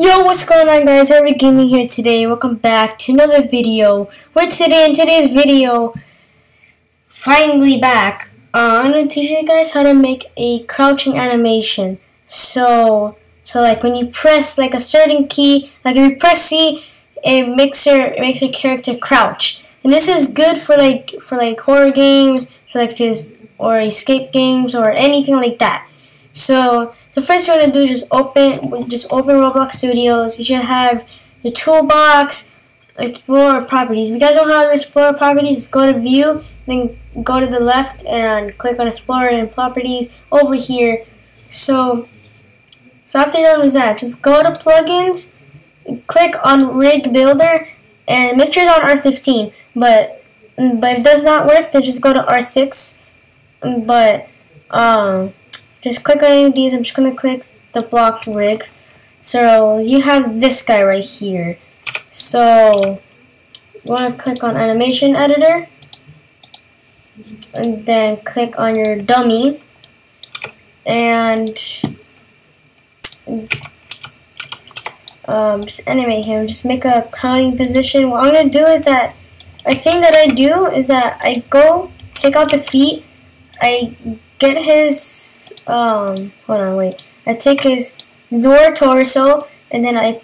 Yo, what's going on guys? Havier Gaming here today. Welcome back to another video. We're today in today's video, finally back. Uh, I'm to teach you guys how to make a crouching animation. So, so like when you press like a certain key, like if you press C, it makes your it makes your character crouch. And this is good for like for like horror games, so like this or escape games or anything like that. So the first thing you want to do is just open, just open Roblox Studios. You should have your toolbox, Explorer Properties. If you guys don't have Explorer Properties, just go to View, then go to the left and click on Explorer and Properties over here. So, so after you're done with that, just go to Plugins, click on Rig Builder, and make sure it's on R15. But but if it does not work, then just go to R6. But um just click on any of these. I'm just going to click the blocked rig. So you have this guy right here. So you want to click on animation editor and then click on your dummy and um, just animate him. Just make a crowning position. What I'm going to do is that a thing that I do is that I go take out the feet. I get his, um, hold on, wait. I take his lower torso and then I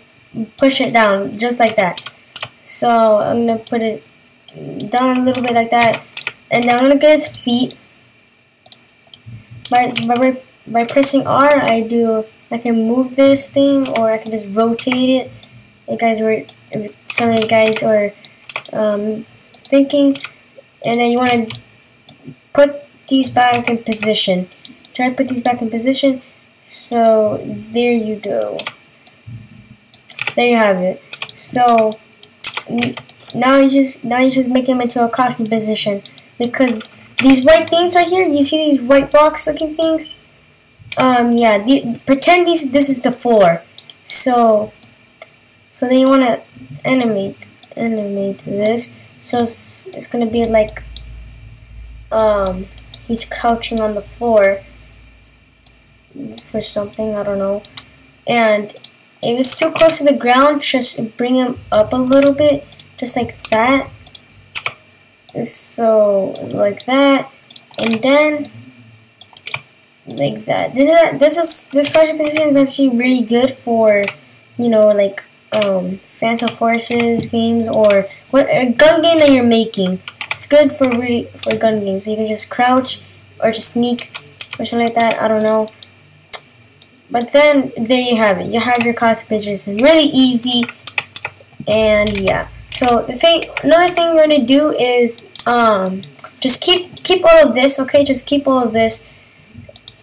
push it down just like that. So I'm going to put it down a little bit like that. And then I'm going to get his feet. By, by, by pressing R, I do, I can move this thing or I can just rotate it. You guys were, some of you guys are um, thinking. And then you want to put these back in position. Try to put these back in position. So there you go. There you have it. So now you just now you just make them into a crouching position because these white things right here. You see these white box looking things. Um yeah. The, pretend these this is the floor. So so then you want to animate animate this. So it's, it's gonna be like um he's crouching on the floor for something, I don't know. And if it's too close to the ground, just bring him up a little bit, just like that. So, like that, and then like that. This is this is this position is actually really good for, you know, like um, Phantom Forces games or what a gun game that you're making. It's good for really for gun games. You can just crouch or just sneak or something like that. I don't know. But then there you have it. You have your cosplay pictures. It's really easy. And yeah. So the thing, another thing you're gonna do is um, just keep keep all of this. Okay, just keep all of this.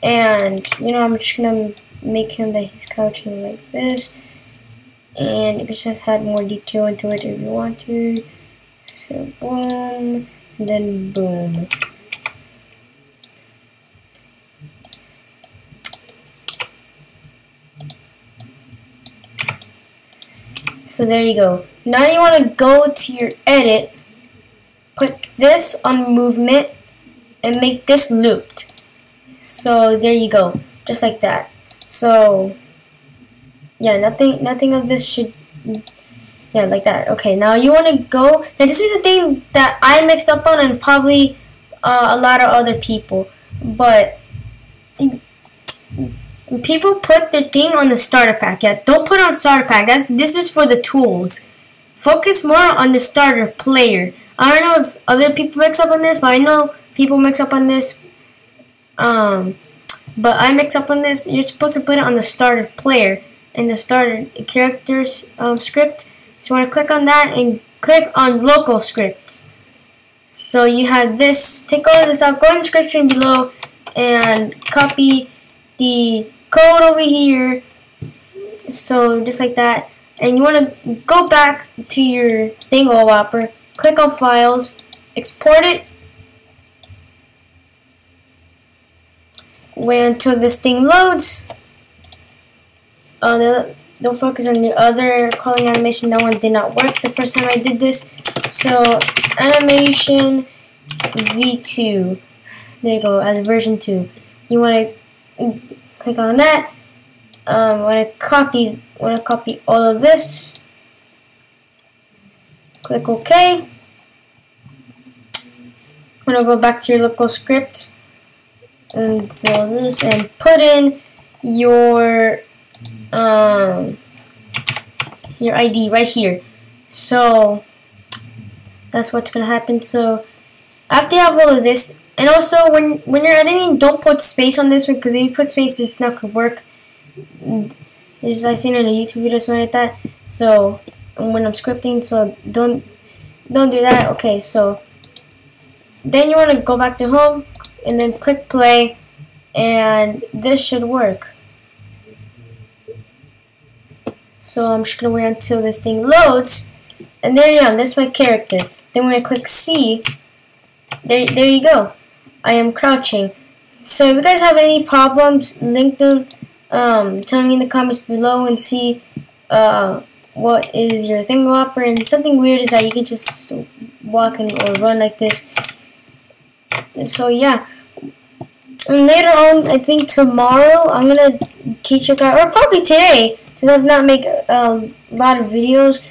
And you know, I'm just gonna make him that he's crouching like this. And you can just add more detail into it if you want to. So boom, and then boom. So there you go. Now you want to go to your edit, put this on movement, and make this looped. So there you go, just like that. So yeah, nothing, nothing of this should yeah, like that. Okay, now you want to go, and this is the thing that I mixed up on and probably uh, a lot of other people, but people put their thing on the starter pack. Yeah, don't put on starter pack. That's This is for the tools. Focus more on the starter player. I don't know if other people mix up on this, but I know people mix up on this. Um, but I mix up on this. You're supposed to put it on the starter player and the starter characters um, script so you want to click on that and click on local scripts. So you have this, take all of this out, go in the description below and copy the code over here. So just like that. And you want to go back to your Thingamabobber, click on files, export it. Wait until this thing loads. Uh, don't focus on the other calling animation. That one did not work the first time I did this. So animation v2. There you go, as version 2. You want to click on that. um, when I copy when I copy all of this, click OK. I'm gonna go back to your local script and do this and put in your um, your ID right here. So that's what's gonna happen. So after you have all of this, and also when when you're editing, don't put space on this one because if you put space, it's not gonna work. This I seen in a YouTube video or something like that. So when I'm scripting, so don't don't do that. Okay, so then you want to go back to home and then click play, and this should work. So I'm just gonna wait until this thing loads. And there you go, there's my character. Then when I click C, there, there you go. I am crouching. So if you guys have any problems, link them, um, tell me in the comments below and see uh, what is your thing whopper. And something weird is that you can just walk and or run like this. So yeah. And later on, I think tomorrow, I'm gonna teach you guys, or probably today, since I've not made a lot of videos,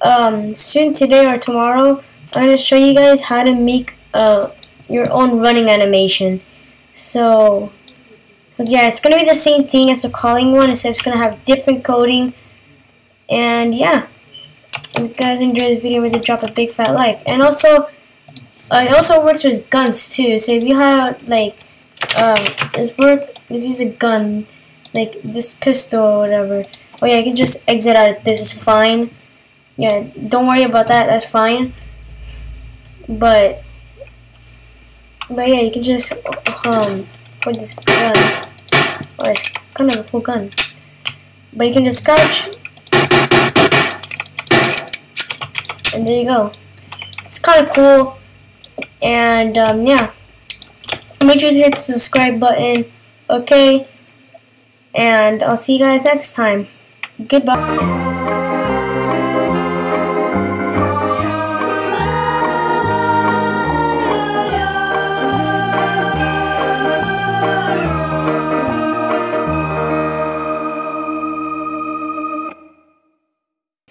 um, soon today or tomorrow, I'm to show you guys how to make uh, your own running animation. So, yeah, it's going to be the same thing as the calling one, except it's going to have different coding. And yeah, if you guys enjoyed this video, remember to drop a big fat like. And also, uh, it also works with guns too. So if you have like, um, this work, let's use a gun like this pistol or whatever. Oh yeah, I can just exit out. This is fine. Yeah, don't worry about that. That's fine. But but yeah, you can just um put this gun. Oh, it's kind of a cool gun. But you can just crouch, and there you go. It's kind of cool. And um, yeah, make sure to hit the subscribe button. Okay and I'll see you guys next time. Goodbye.